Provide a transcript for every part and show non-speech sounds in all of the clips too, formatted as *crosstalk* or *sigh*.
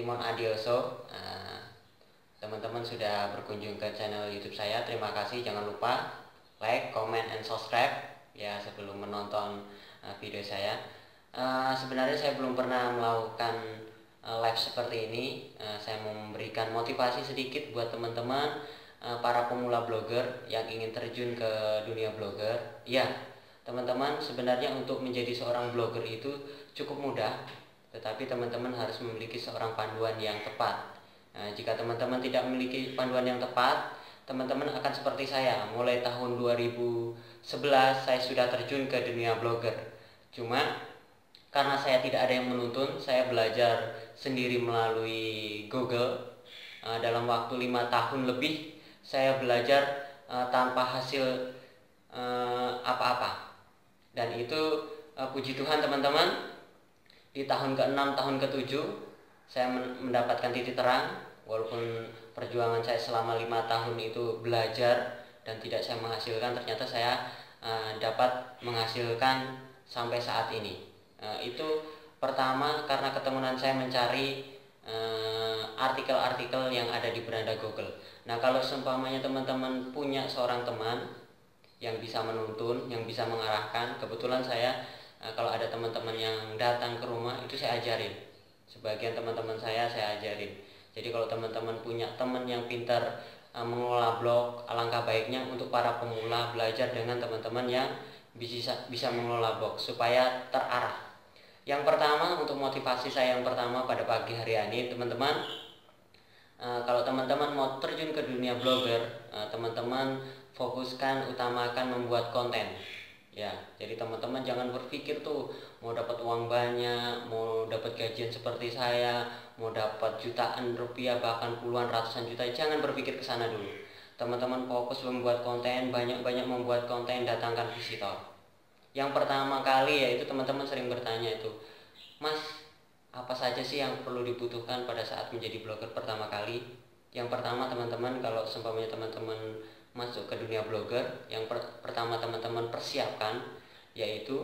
Timon Adioso. Uh, teman-teman sudah berkunjung ke channel YouTube saya. Terima kasih. Jangan lupa like, comment, and subscribe ya sebelum menonton uh, video saya. Uh, sebenarnya saya belum pernah melakukan live seperti ini. Saya memberikan motivasi sedikit buat teman-teman para pemula blogger yang ingin terjun ke dunia blogger. Ya, teman-teman sebenarnya untuk menjadi seorang blogger itu cukup mudah tetapi teman-teman harus memiliki seorang panduan yang tepat. Nah, jika teman-teman tidak memiliki panduan yang tepat teman-teman akan seperti saya. Mulai tahun 2011 saya sudah terjun ke dunia blogger. Cuma karena saya tidak ada yang menuntun saya belajar sendiri melalui Google. Uh, dalam waktu lima tahun lebih saya belajar uh, tanpa hasil uh, apa-apa. Dan itu uh, puji Tuhan teman-teman di tahun ke-6 tahun ke-7 saya mendapatkan titik terang walaupun perjuangan saya selama lima tahun itu belajar dan tidak saya menghasilkan ternyata saya uh, dapat menghasilkan sampai saat ini uh, itu pertama karena ketemuan saya mencari artikel-artikel uh, yang ada di beranda Google nah kalau seumpamanya teman-teman punya seorang teman yang bisa menuntun, yang bisa mengarahkan. Kebetulan saya eh, kalau ada teman-teman yang datang ke rumah itu saya ajarin. Sebagian teman-teman saya saya ajarin. Jadi kalau teman-teman punya teman yang pintar uh, mengelola blog, alangkah baiknya untuk para pemula belajar dengan teman-teman yang bisa bisa mengelola blog supaya terarah. Yang pertama untuk motivasi saya yang pertama pada pagi hari ini teman-teman uh, kalau teman-teman mau terjun ke dunia blogger, teman-teman fokuskan utamakan membuat konten ya jadi teman-teman jangan berpikir tuh mau dapat uang banyak mau dapat gajian seperti saya mau dapat jutaan rupiah bahkan puluhan ratusan juta jangan berpikir ke sana dulu. Teman-teman fokus membuat konten banyak-banyak membuat konten datangkan visitor. Yang pertama kali yaitu teman-teman sering bertanya itu mas apa saja sih yang perlu dibutuhkan pada saat menjadi blogger pertama kali? Yang pertama teman-teman kalau seumpamanya teman-teman masuk ke dunia blogger yang per pertama teman-teman persiapkan yaitu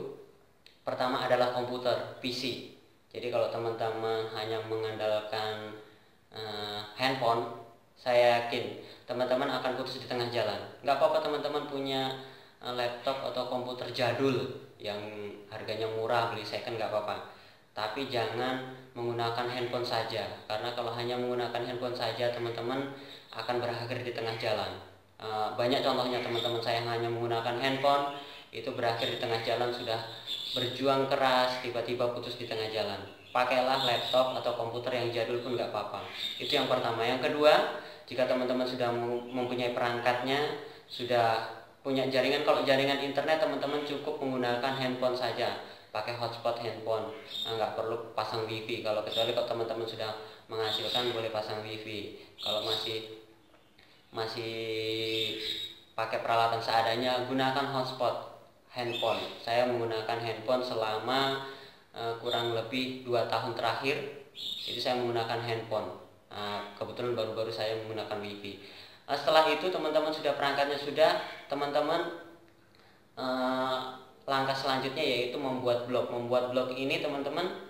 pertama adalah komputer PC jadi kalau teman-teman hanya mengandalkan uh, handphone saya yakin teman-teman akan putus di tengah jalan. Nggak apa-apa teman-teman punya uh, laptop atau komputer jadul yang harganya murah beli second nggak apa-apa. Tapi jangan menggunakan handphone saja karena kalau hanya menggunakan handphone saja teman-teman akan berakhir di tengah jalan Eh, banyak contohnya teman-teman saya yang hanya menggunakan handphone itu berakhir di tengah jalan sudah berjuang keras tiba-tiba putus di tengah jalan. Pakailah laptop atau komputer yang jadul pun nggak apa-apa. Itu yang pertama. Yang kedua jika teman-teman sudah mempunyai perangkatnya sudah punya jaringan kalau jaringan internet teman-teman cukup menggunakan handphone saja. Pakai hotspot handphone. Nah, nggak perlu pasang wifi. Kalau kecuali kalau teman-teman sudah menghasilkan boleh pasang wifi. Kalau masih masih pakai peralatan seadanya gunakan hotspot handphone. Saya menggunakan handphone selama uh, kurang lebih dua tahun terakhir. Itu saya menggunakan handphone. Uh, kebetulan baru-baru saya menggunakan wifi. Uh, setelah itu teman-teman sudah perangkatnya sudah teman-teman uh, langkah selanjutnya yaitu membuat blog. Membuat blog ini teman-teman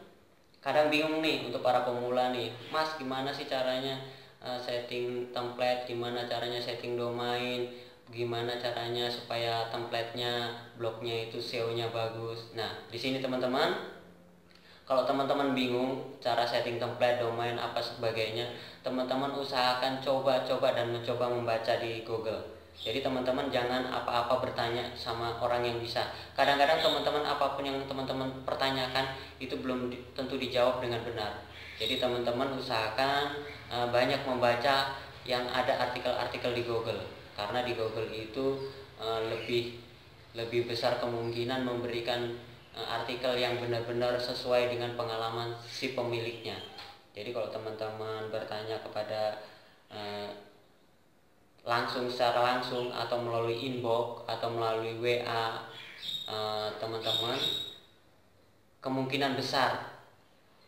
kadang bingung nih untuk para pemula nih mas gimana sih caranya uh, setting template gimana caranya setting domain gimana caranya supaya templatenya blognya itu SEO-nya bagus. Nah di sini teman-teman kalau teman-teman bingung cara setting template domain apa sebagainya teman-teman usahakan coba-coba dan mencoba membaca di Google. Jadi teman-teman jangan apa-apa bertanya sama orang yang bisa. Kadang-kadang teman-teman apa pun yang teman-teman pertanyakan itu belum tentu dijawab dengan benar. Jadi teman-teman usahakan uh, banyak membaca yang ada artikel-artikel di Google karena di Google itu uh, lebih lebih besar kemungkinan memberikan uh, artikel yang benar-benar sesuai dengan pengalaman si pemiliknya. Jadi kalau teman-teman bertanya kepada langsung secara langsung atau melalui inbox atau melalui WA teman-teman kemungkinan besar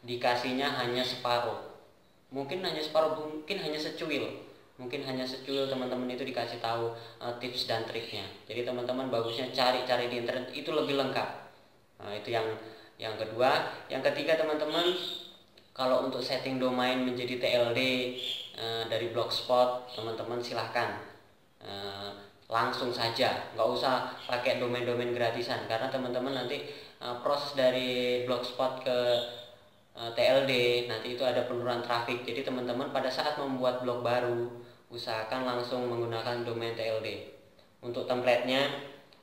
dikasihnya hanya separuh mungkin hanya separuh mungkin hanya secuil. Mungkin hanya secuil teman-teman itu dikasih tahu uh, tips dan triknya. Jadi teman-teman bagusnya cari-cari di internet itu lebih lengkap. Uh, itu yang yang kedua. Yang ketiga teman-teman kalau untuk setting domain menjadi TLD uh, dari blogspot teman-teman silahkan uh, langsung saja. Nggak usah pakai domain-domain gratisan. Karena teman-teman nanti uh, proses dari blogspot ke TLD nanti itu ada penurunan traffic jadi teman-teman pada saat membuat blog baru usahakan langsung menggunakan domain TLD untuk templatenya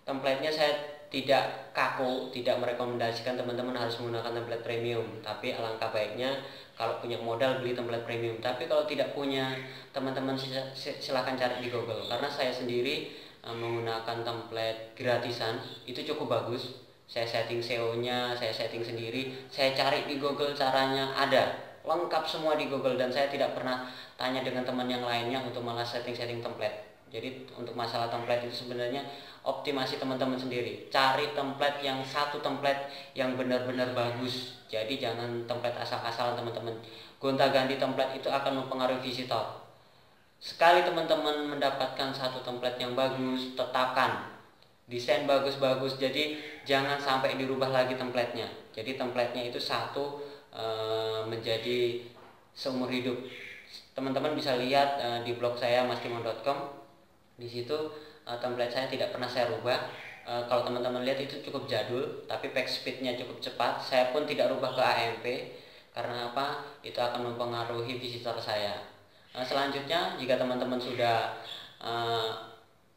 templatenya saya tidak kaku tidak merekomendasikan teman-teman harus menggunakan template premium. Tapi alangkah baiknya kalau punya modal beli template premium. Tapi kalau tidak punya teman-teman silahkan cari di Google. Karena saya sendiri uh, menggunakan template gratisan itu cukup bagus saya setting SEO-nya saya setting sendiri. Saya cari di Google caranya. Ada. Lengkap semua di Google. Dan saya tidak pernah tanya dengan teman yang lainnya untuk malah setting-setting template. Jadi untuk masalah template itu sebenarnya optimasi teman-teman sendiri. Cari template yang satu template yang benar-benar bagus. Jadi jangan template asal-asalan teman-teman. Gonta-ganti template itu akan mempengaruhi visitor. Sekali teman-teman mendapatkan satu template yang bagus tetapkan. Desain bagus-bagus. Jadi jangan sampai dirubah lagi templatenya. Jadi templatenya itu satu e, menjadi seumur hidup. Teman-teman bisa lihat e, di blog saya mastimon.com di situ uh, template saya tidak pernah saya rubah. Uh, kalau teman-teman lihat itu cukup jadul tapi page speednya cukup cepat. Saya pun tidak rubah ke AMP karena apa? Itu akan mempengaruhi visitor saya. Uh, selanjutnya jika teman-teman sudah uh,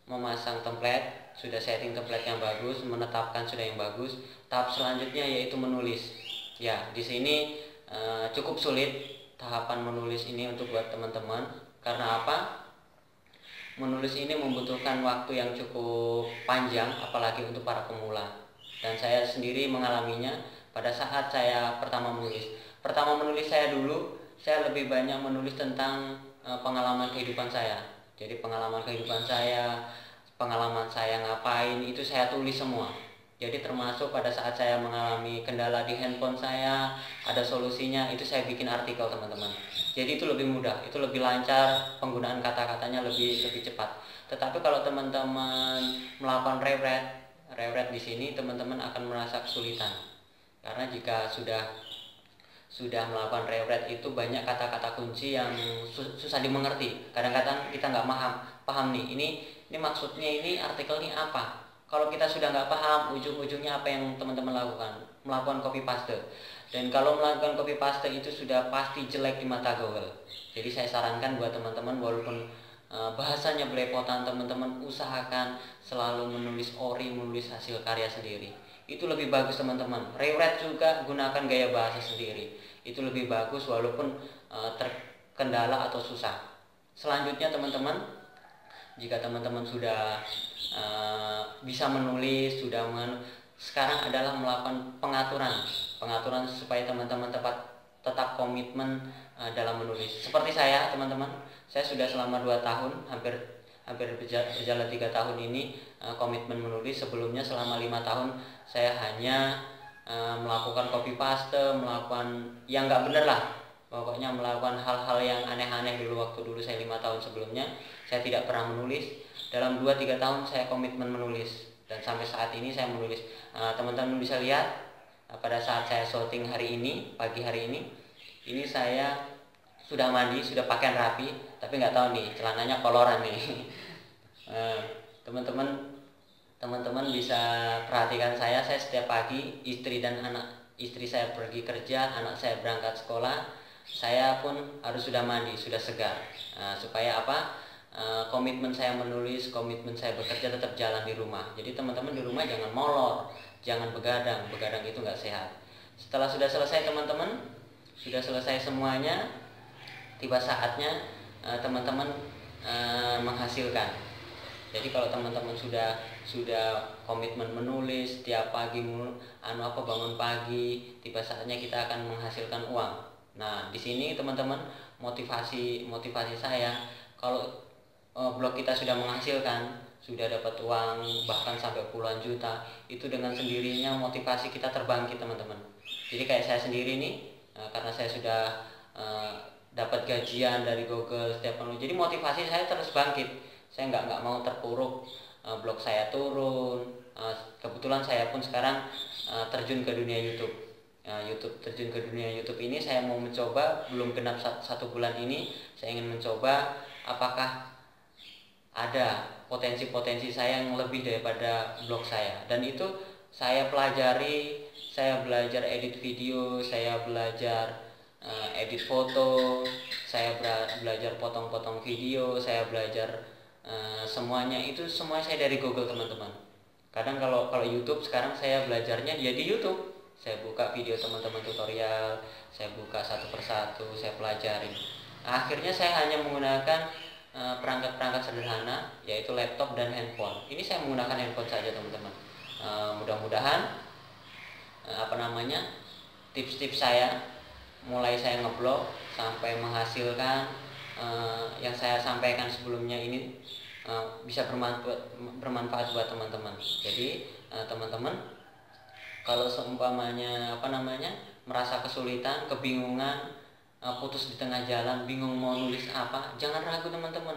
memasang template sudah setting template yang bagus menetapkan sudah yang bagus. Tahap selanjutnya yaitu menulis. Ya di sini uh, cukup sulit tahapan menulis ini untuk buat teman-teman. Karena apa? Menulis ini membutuhkan waktu yang cukup panjang apalagi untuk para pemula. Dan saya sendiri mengalaminya pada saat saya pertama menulis. Pertama menulis saya dulu saya lebih banyak menulis tentang e, pengalaman kehidupan saya. Jadi pengalaman kehidupan saya pengalaman saya ngapain itu saya tulis semua. Jadi termasuk pada saat saya mengalami kendala di handphone saya ada solusinya itu saya bikin artikel teman-teman. Jadi itu lebih mudah itu lebih lancar penggunaan kata-katanya lebih lebih cepat. Tetapi kalau teman-teman melakukan rewrite rewrite di sini teman-teman akan merasa kesulitan. Karena jika sudah sudah melakukan rewrite itu banyak kata-kata kunci yang susah dimengerti. Kadang-kadang kita nggak paham paham nih ini ini maksudnya ini artikel ini apa? Kalau kita sudah nggak paham ujung-ujungnya apa yang teman-teman lakukan? Melakukan copy paste. Dan kalau melakukan copy paste itu sudah pasti jelek di mata Google. Jadi saya sarankan buat teman-teman walaupun uh, bahasanya belepotan teman-teman usahakan selalu menulis ori menulis hasil karya sendiri. Itu lebih bagus teman-teman. Rewrite juga gunakan gaya bahasa sendiri. Itu lebih bagus walaupun uh, terkendala atau susah. Selanjutnya teman-teman jika teman-teman sudah uh, bisa menulis sudah men sekarang adalah melakukan pengaturan. Pengaturan supaya teman-teman tepat tetap komitmen uh, dalam menulis. Seperti saya teman-teman saya sudah selama dua tahun hampir hampir berjalan tiga tahun ini uh, komitmen menulis. Sebelumnya selama lima tahun saya hanya uh, melakukan copy paste melakukan yang nggak bener lah pokoknya melakukan hal-hal yang aneh-aneh dulu waktu dulu saya lima tahun sebelumnya saya tidak pernah menulis. Dalam 2-3 tahun saya komitmen menulis. Dan sampai saat ini saya menulis. Eh, teman-teman bisa lihat uh, pada saat saya syuting hari ini pagi hari ini ini saya sudah mandi sudah pakaian rapi tapi nggak tahu nih celananya koloran nih. Uh, *laughs* teman-teman teman-teman bisa perhatikan saya. Saya setiap pagi istri dan anak istri saya pergi kerja anak saya berangkat sekolah saya pun harus sudah mandi sudah segar uh, supaya apa Eh, komitmen saya menulis, komitmen saya bekerja tetap jalan di rumah. Jadi teman-teman di rumah jangan molor, jangan begadang, begadang itu nggak sehat. Setelah sudah selesai teman-teman, sudah selesai semuanya, tiba saatnya eh, teman-teman uh, menghasilkan. Jadi kalau teman-teman sudah sudah komitmen menulis tiap pagi anu apa bangun pagi, tiba saatnya kita akan menghasilkan uang. Nah, di sini teman-teman motivasi motivasi saya kalau uh, blog kita sudah menghasilkan sudah dapat uang bahkan sampai puluhan juta itu dengan sendirinya motivasi kita terbangkit teman-teman. Jadi kayak saya sendiri nih uh, karena saya sudah uh, dapat gajian dari Google setiap penuh jadi motivasi saya terus bangkit. Saya nggak nggak mau terpuruk uh, blog saya turun uh, kebetulan saya pun sekarang uh, terjun ke dunia YouTube uh, YouTube terjun ke dunia YouTube ini saya mau mencoba belum genap satu bulan ini saya ingin mencoba apakah ada potensi-potensi saya yang lebih daripada blog saya. Dan itu saya pelajari saya belajar edit video saya belajar uh, edit foto saya belajar potong-potong video saya belajar uh, semuanya. Itu semua saya dari Google teman-teman. Kadang kalau kalau YouTube sekarang saya belajarnya dia di YouTube saya buka video teman-teman tutorial saya buka satu persatu saya pelajari akhirnya saya hanya menggunakan eh, perangkat-perangkat sederhana yaitu laptop dan handphone. Ini saya menggunakan handphone saja teman-teman. Mudah-mudahan apa namanya tips-tips saya mulai saya ngeblog sampai menghasilkan uh, yang saya sampaikan sebelumnya ini uh, bisa bermanfaat bermanfaat buat teman-teman. Jadi uh, teman-teman kalau seumpamanya apa namanya merasa kesulitan kebingungan uh, putus di tengah jalan bingung mau nulis apa jangan ragu teman-teman.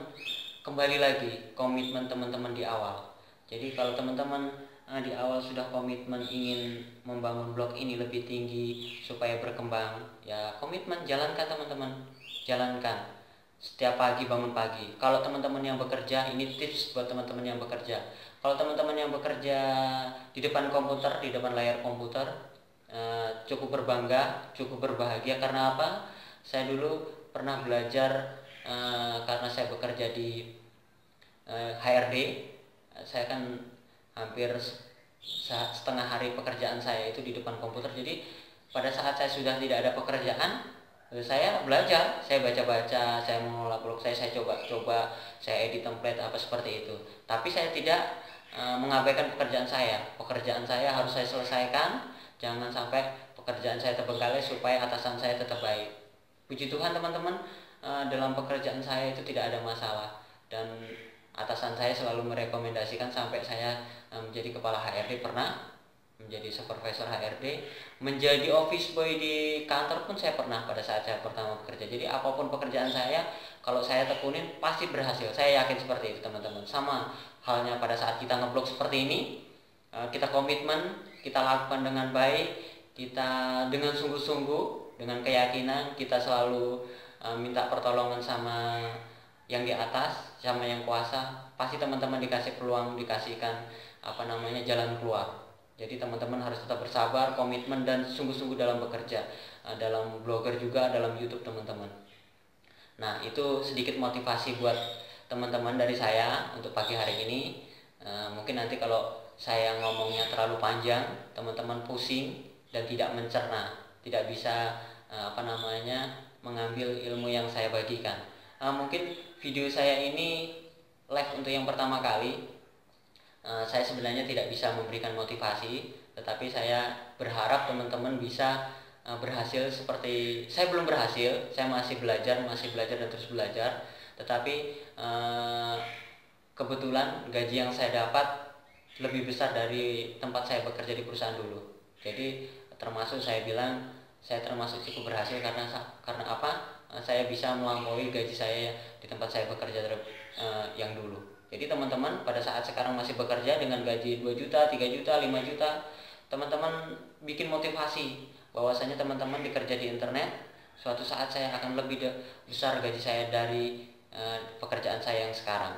Kembali lagi komitmen teman-teman di awal. Jadi kalau teman-teman uh, di awal sudah komitmen ingin membangun blog ini lebih tinggi supaya berkembang ya komitmen jalankan teman-teman. Jalankan. Setiap pagi bangun pagi. Kalau teman-teman yang bekerja ini tips buat teman-teman yang bekerja kalau teman-teman yang bekerja di depan komputer di depan layar komputer uh, cukup berbangga cukup berbahagia. Karena apa? Saya dulu pernah belajar uh, karena saya bekerja di uh, HRD saya kan hampir setengah hari pekerjaan saya itu di depan komputer. Jadi pada saat saya sudah tidak ada pekerjaan eh, saya belajar saya baca-baca saya mengelola blog saya saya coba-coba saya edit template apa seperti itu. Tapi saya tidak e, mengabaikan pekerjaan saya. Pekerjaan saya harus saya selesaikan jangan sampai pekerjaan saya terbengkalai supaya atasan saya tetap baik. Puji Tuhan teman-teman e, dalam pekerjaan saya itu tidak ada masalah. Dan atasan saya selalu merekomendasikan sampai saya eh, menjadi kepala HRD pernah menjadi supervisor HRD menjadi office boy di kantor pun saya pernah pada saat saya pertama bekerja. Jadi apa pun pekerjaan saya kalau saya tekunin pasti berhasil. Saya yakin seperti itu teman-teman. Sama halnya pada saat kita ngeblok seperti ini eh, kita komitmen kita lakukan dengan baik kita dengan sungguh-sungguh dengan keyakinan kita selalu eh, minta pertolongan sama yang di atas sama yang kuasa. Pasti teman-teman dikasih peluang dikasihkan apa namanya jalan keluar jadi teman-teman harus tetap bersabar komitmen dan sungguh-sungguh dalam bekerja. Eh, dalam blogger juga dalam YouTube teman-teman. Nah itu sedikit motivasi buat teman-teman dari saya untuk pagi hari ini. Eh, mungkin nanti kalau saya ngomongnya terlalu panjang teman-teman pusing dan tidak mencerna tidak bisa eh, apa namanya mengambil ilmu yang saya bagikan. Mungkin video saya ini live untuk yang pertama kali uh, saya sebenarnya tidak bisa memberikan motivasi tetapi saya berharap teman-teman bisa uh, berhasil seperti saya belum berhasil saya masih belajar masih belajar dan terus belajar. Tetapi uh, kebetulan gaji yang saya dapat lebih besar dari tempat saya bekerja di perusahaan dulu. Jadi termasuk saya bilang saya termasuk cukup berhasil karena karena apa? Saya bisa melampaui gaji saya di tempat saya bekerja yang dulu. Jadi teman-teman pada saat sekarang masih bekerja dengan gaji 2 juta, 3 juta, 5 juta, teman-teman bikin motivasi bahwasanya teman-teman bekerja di internet, suatu saat saya akan lebih besar gaji saya dari uh, pekerjaan saya yang sekarang.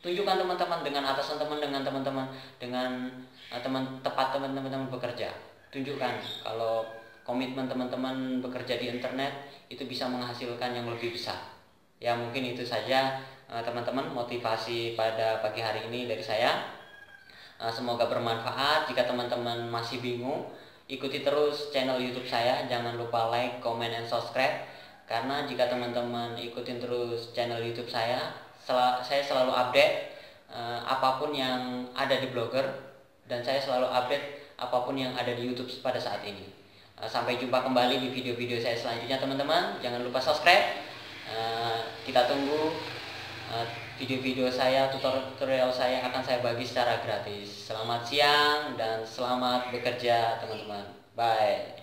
Tunjukkan teman-teman dengan atasan teman dengan teman-teman dengan uh, teman tepat teman-teman bekerja. Tunjukkan kalau komitmen teman-teman bekerja di internet itu bisa menghasilkan yang lebih besar ya mungkin itu saja teman-teman motivasi pada pagi hari ini dari saya. Eh, semoga bermanfaat. Jika teman-teman masih bingung ikuti terus channel YouTube saya. Jangan lupa like comment and subscribe. Karena jika teman-teman ikutin terus channel YouTube saya sel saya selalu update uh, apa pun yang ada di blogger dan saya selalu update apa pun yang ada di YouTube pada saat ini. Sampai jumpa kembali di video-video saya selanjutnya teman-teman. Jangan lupa subscribe. Eh, kita tunggu eh, video-video uh, saya tutorial saya akan saya bagi secara gratis. Selamat siang dan selamat bekerja teman-teman. Bye